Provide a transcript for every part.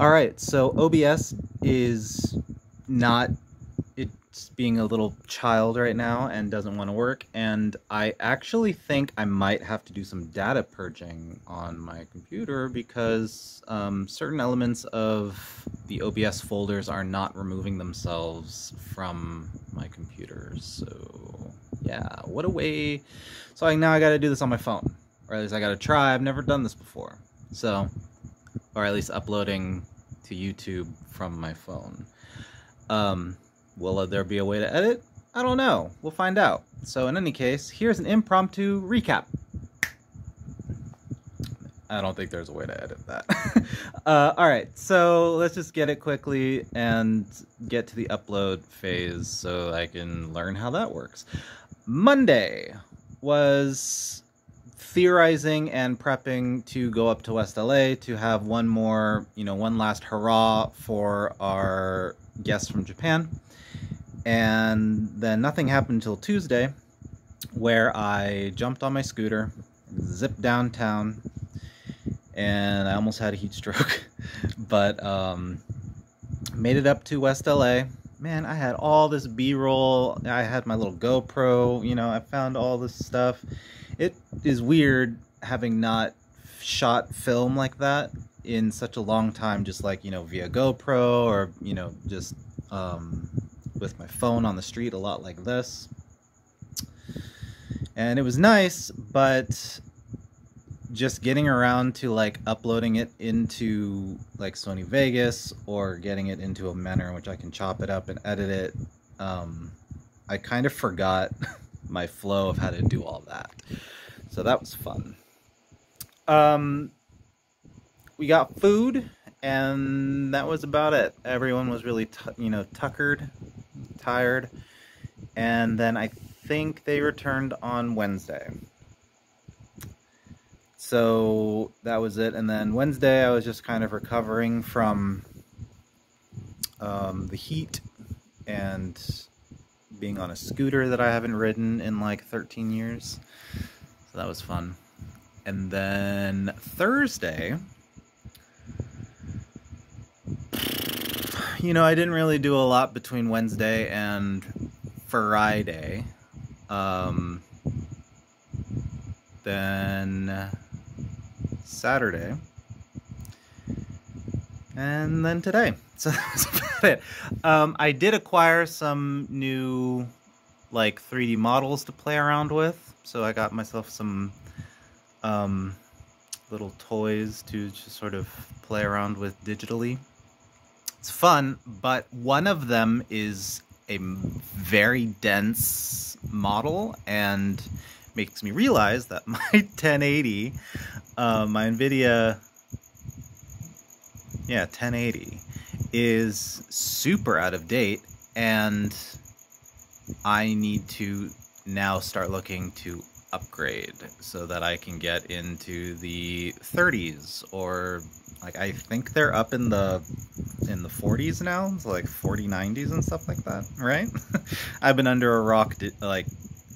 All right, so OBS is not it's being a little child right now and doesn't want to work and I actually think I might have to do some data purging on my computer because um, certain elements of the OBS folders are not removing themselves from my computer. So yeah, what a way. So I, now I got to do this on my phone or at least I got to try. I've never done this before. So, or at least uploading to YouTube from my phone. Um, will there be a way to edit? I don't know. We'll find out. So in any case, here's an impromptu recap. I don't think there's a way to edit that. uh, all right, so let's just get it quickly and get to the upload phase so I can learn how that works. Monday was theorizing and prepping to go up to West LA to have one more, you know, one last hurrah for our guests from Japan. And then nothing happened until Tuesday, where I jumped on my scooter, zipped downtown, and I almost had a heat stroke, but um, made it up to West LA. Man, I had all this B-roll. I had my little GoPro. You know, I found all this stuff it is weird having not shot film like that in such a long time, just like, you know, via GoPro or, you know, just um, with my phone on the street, a lot like this. And it was nice, but just getting around to like uploading it into like Sony Vegas or getting it into a manner in which I can chop it up and edit it, um, I kind of forgot my flow of how to do all that. So that was fun. Um, we got food, and that was about it. Everyone was really, you know, tuckered, tired, and then I think they returned on Wednesday. So that was it. And then Wednesday, I was just kind of recovering from um, the heat and being on a scooter that I haven't ridden in like 13 years. So that was fun. And then Thursday, you know, I didn't really do a lot between Wednesday and Friday. Um, then Saturday. And then today. So that's about it. Um, I did acquire some new like 3D models to play around with. So I got myself some um, little toys to just sort of play around with digitally. It's fun, but one of them is a very dense model and makes me realize that my 1080, uh, my NVIDIA, yeah, 1080, is super out of date and I need to now start looking to upgrade so that I can get into the 30s or like I think they're up in the in the 40s now, so like 40 90s and stuff like that, right? I've been under a rock like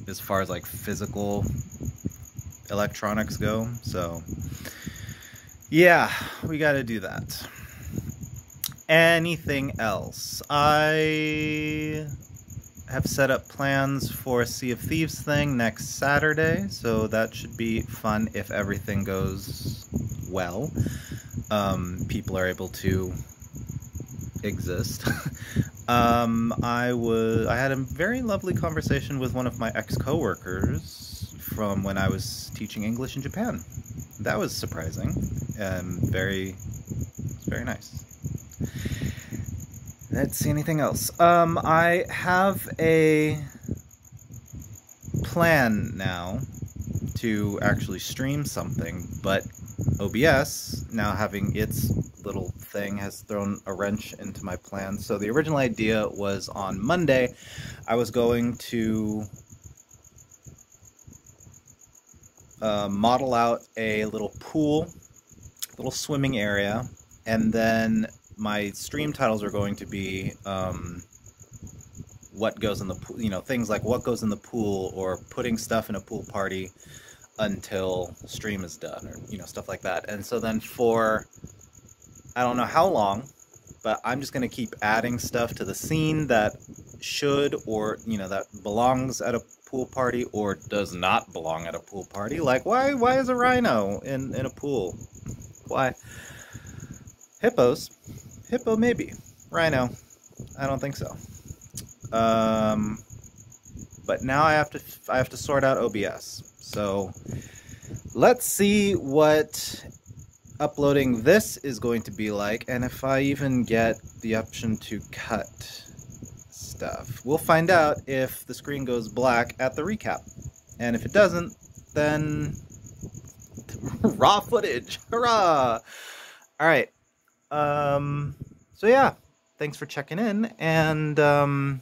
as far as like physical electronics go, so yeah, we got to do that. Anything else? I have set up plans for a Sea of Thieves thing next Saturday, so that should be fun if everything goes well. Um, people are able to exist. um, I was I had a very lovely conversation with one of my ex coworkers from when I was teaching English in Japan. That was surprising and very very nice. Let's see anything else. Um, I have a plan now to actually stream something, but OBS, now having its little thing, has thrown a wrench into my plans. So the original idea was on Monday, I was going to uh, model out a little pool, little swimming area, and then my stream titles are going to be um, what goes in the pool, you know, things like what goes in the pool or putting stuff in a pool party until stream is done or, you know, stuff like that. And so then for I don't know how long, but I'm just going to keep adding stuff to the scene that should or, you know, that belongs at a pool party or does not belong at a pool party. Like, why why is a rhino in, in a pool? Why? Hippos? Hippo, maybe. Rhino? I don't think so. Um, but now I have to I have to sort out OBS. So let's see what uploading this is going to be like and if I even get the option to cut stuff. We'll find out if the screen goes black at the recap. And if it doesn't, then raw footage. Hurrah! All right. Um, so yeah, thanks for checking in and um,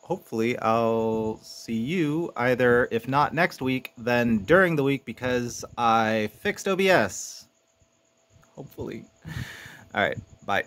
hopefully I'll see you either, if not next week, then during the week because I fixed OBS. Hopefully. All right. Bye.